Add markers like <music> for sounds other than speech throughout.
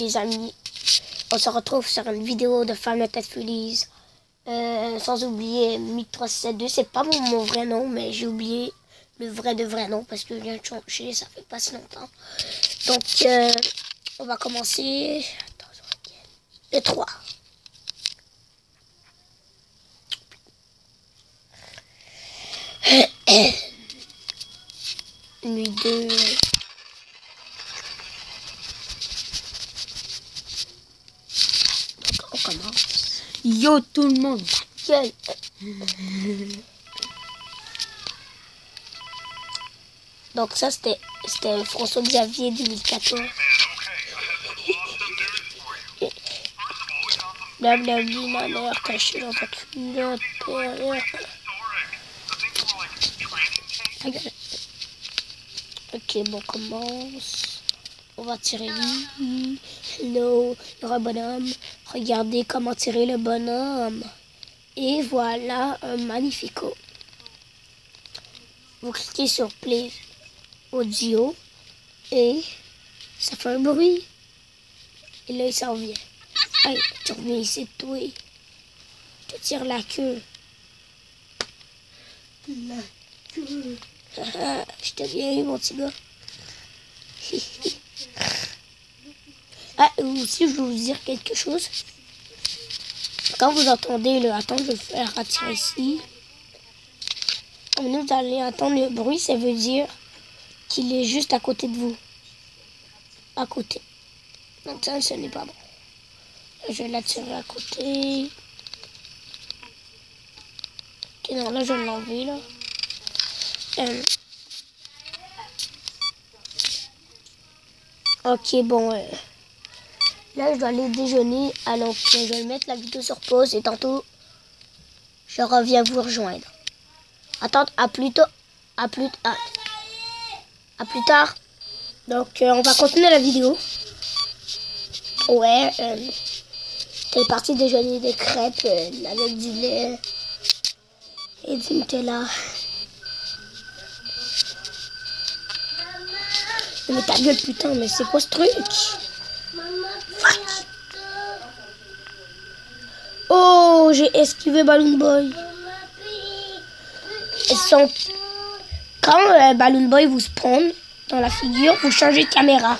les amis. On se retrouve sur une vidéo de Final Fantasy Furious. Euh, sans oublier 1372, c'est pas mon, vrai nom, mais j'ai oublié le vrai de vrai nom parce que je viens de changer, ça fait pas si longtemps. Donc, euh, on va commencer. Attends, le 3. Nuit 2. on commence. Yo tout le monde. Donc ça c'était François Xavier 2014. Blablabli, ma mère cachée dans ta culotte. Ok, bon, on commence. On va tirer. Hello, un bonhomme. Regardez comment tirer le bonhomme. Et voilà un magnifico. Vous cliquez sur Play Audio et ça fait un bruit. Et là, il s'en vient. Hey, tu reviens ici, toi. Je te la queue. La queue. <laughs> je te bien eu, mon petit gars. <laughs> ah, aussi, je vais vous dire quelque chose. Quand vous entendez le... Attends, je vais faire attirer ici. Vous allez entendre le bruit, ça veut dire qu'il est juste à côté de vous. À côté. Donc ça, ce n'est pas bon. Je vais l'attirer à côté. Ok, non, là, je l'enlever, là. Euh... Ok, bon. Euh... Là, je dois aller déjeuner. Alors, je vais mettre la vidéo sur pause et tantôt, je reviens vous rejoindre. Attends, à plus tôt. À plus, à, à plus tard. Donc, euh, on va continuer la vidéo. Ouais. Euh, T'es parti déjeuner des crêpes euh, avec du lait et du Nutella. Mais ta gueule, putain, mais c'est quoi ce truc? J'ai esquivé Balloon Boy? Quand euh, Balloon Boy vous spawn dans la figure, vous changez de caméra.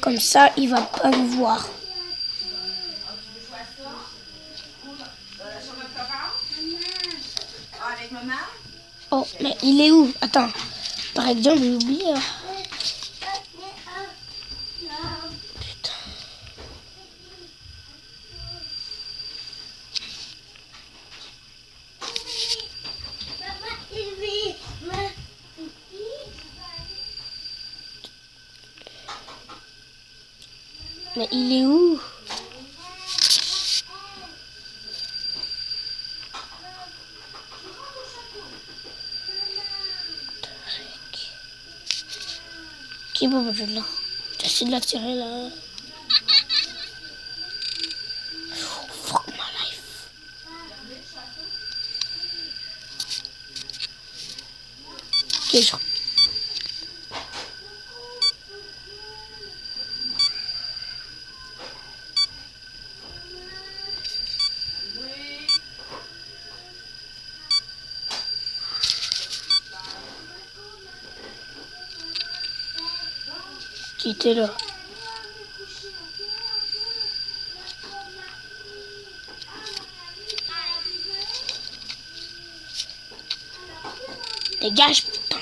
Comme ça, il va pas vous voir. Oh, mais il est où? Attends. Par exemple, j'ai oublié. Putain. Mais il est où? Bon, bah, je l'ai. J'essaie de la tirer là. Oh, fuck my life. Ok, je. Qui était là. Dégage, putain.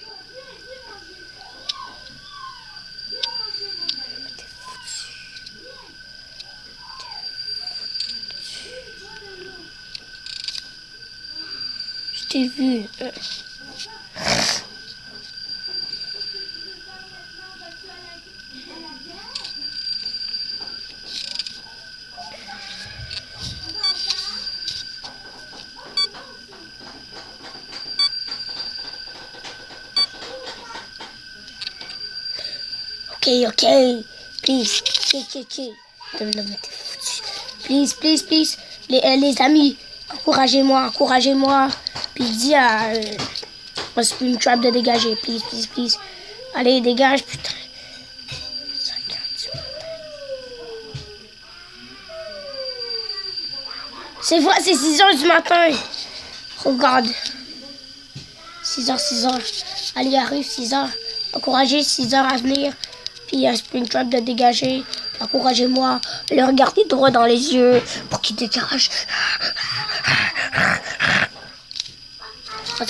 <clears throat> t'ai vu. Ok, ok. Please. Please, please, euh, les amis, encouragez-moi, encouragez-moi. Puis dis à euh, au Springtrap de dégager. Please, please, please. Allez, dégage, putain. 58. C'est vrai, c'est 6 heures du matin. Regarde. 6 heures, 6 heures. Allez, arrive 6 heures. Encouragez 6 heures à venir. Puis un Springtrap de dégager. Encouragez-moi. Le regardez droit dans les yeux pour qu'il dégage.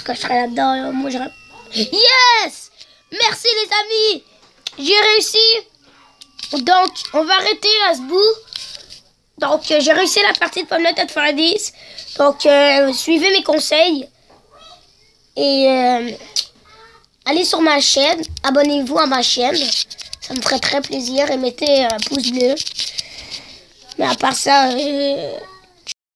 Cas, je serai là-dedans. là. Moi, j'aurais... Yes! Merci, les amis! J'ai réussi. Donc, on va arrêter à ce bout. Donc, euh, j'ai réussi la partie de Pomme Tête Freddy's. Donc, euh, suivez mes conseils. Et euh, allez sur ma chaîne. Abonnez-vous à ma chaîne. Ça me ferait très plaisir. Et mettez un pouce bleu. Mais à part ça,